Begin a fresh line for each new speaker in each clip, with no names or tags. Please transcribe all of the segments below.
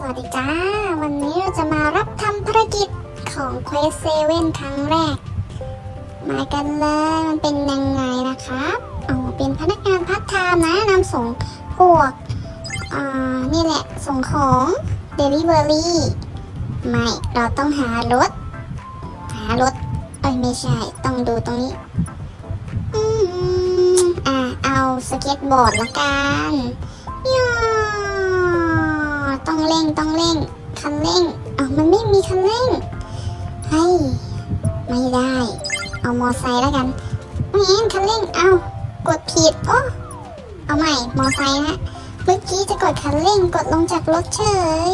สวัสดีจ้า วันนี้เราจะมารับทำภารกิจของ quest เซเว่นครั้งแรก มากันเลย มันเป็นยังไงนะครับอ๋อเป็นพนักงานพัฒไทม์นะนำส่งพวกอ่านี่แหละ ส่งของ Delivery ไม่ เราต้องหารถ หารถ เอ้ย ไม่ใช่ ต้องดูตรงนี้ อืมอ่า เอาสเก็ตบอร์ดละกัน ต้องเร่งต้องเร่งคันเร่งอ้าวมันไม่มีคันเร่งเฮ้ยไม่ได้ เอามอไซค์แล้วกันไม่เห็นคันเร่งเอากดผิดโอ้เอาใหม่มอไซค์นะเมื่อกี้จะกดคันเร่งกดลงจากรถเฉย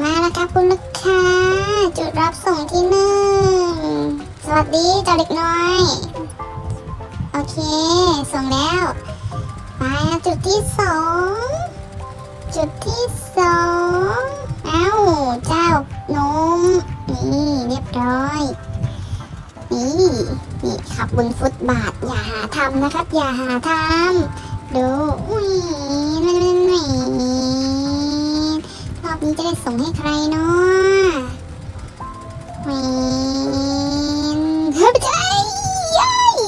มาแล้วครับคุณลูกค้าจุดรับส่งที่หนึ่งสวัสดีเจ้าเด็กน้อยโอเค ส่งแล้วไปจุดที่สองจุดที่ สองเอ้าเจ้านมนี่เรียบร้อย นี่นี่ขับบนฟุตบาทอย่าหาทำนะครับ อย่าหาทำดูอุ้ยนี่นี่รอบนี้จะได้ส่งให้ใครเนาะแหวนเฮ้ยใจยัย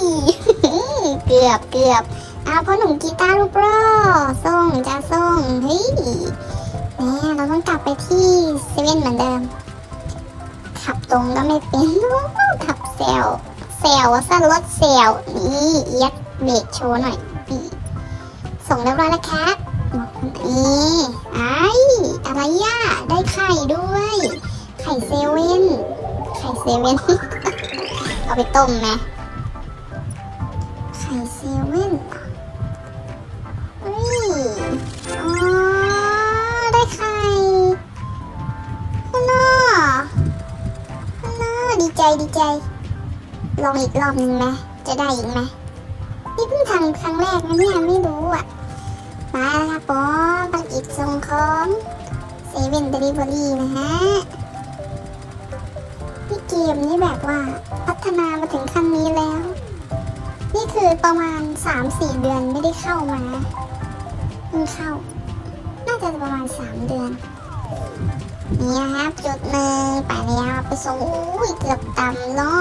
เกือบเกือบเอาพ่อหนุ่มกีตาร์รูปรอส่งจะส่งเฮ้ย แม่เราต้องกลับไปที่เซเว่นเหมือนเดิม ขับตรงก็ไม่เป็นขับเซลเซลสั้นรถเซลนี่เอียดเบรกโชว์หน่อยนี่ส่งเรียบร้อยแล้วครับนี่ไอ้อะไรย่าได้ไข่ด้วย ไข่เซเว่นไข่เซเว่นเอาไปต้มไหมไข่เซเว่น ใจดีใจ ลองอีกรอบหนึงไหมจะได้อีกไหมนี่เพิ่งทำครั้งแรกนะเนี่ยไม่รู้อะ มาแล้วครับผมภารกิจส่งของเซเว่นเดลิเวอรี่นะฮะพี่เกมนี่แบบว่าพัฒนามาถึงขั้นนี้แล้ว นี่คือประมาณ 3-4 เดือนไม่ได้เข้ามาเพิ่งเข้า น่าจะประมาณ 3 เดือน นี่นะครับจุดหนึ่งไปแล้วไปส่งอุ้ยเกือบต่ำล้อ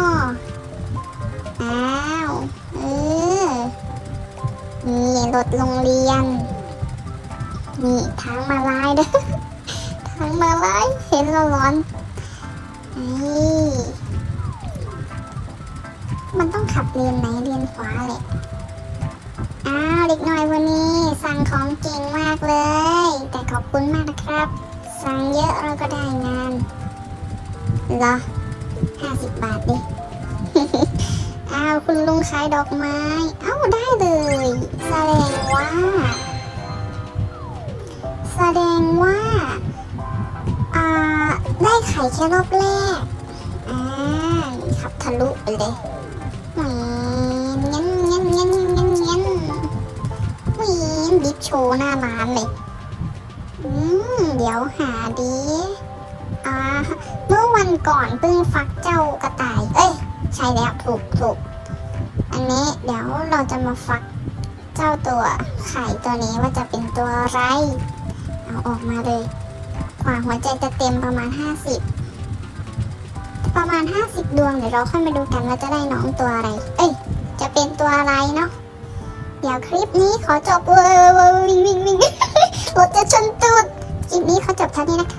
อ้าวเออนี่รถโรงเรียน นี่ทางมาลายเด้อทางมาลายเห็นแล้วร้อนนี่มันต้องขับเลนไหนเลนขวาเลยอ้าวเด็กน้อยวันนี้สั่งของเก่งมากเลย แต่ขอบคุณมากนะครับ สั่งเยอะเราก็ได้งานเหรอห้าสิบบาทดิอ้าวคุณลุงขายดอกไม้ เอ้าได้เลยแสดงว่า แสดงว่า อ่า ได้ไข่แค่รอบแรก อ่าขับทะลุไปเลยแหมเงี้ยเงี้ยเงี้ยเงี้ยเงี้ยวีนดิฟโชว์หน้าร้านเลย อืม เดี๋ยวหาดีอ่าเมื่อวันก่อนเพิ่งฟักเจ้ากระต่าย เอ้ย ใช่แล้วถูกถูก อันนี้เดี๋ยวเราจะมาฟักเจ้าตัวไข่ตัวนี้ว่าจะเป็นตัวอะไร เอาออกมาเลยกว่าหัวใจจะเต็มประมาณ 50 ประมาณ 50 ดวงเดี๋ยวเราค่อยมาดูกันว่าจะได้น้องตัวอะไร เอ้ย จะเป็นตัวอะไรเนาะ เดี๋ยวคลิปนี้ขอจบวิ่งวิ่งวิ่งรถจะชน ตูดคลิ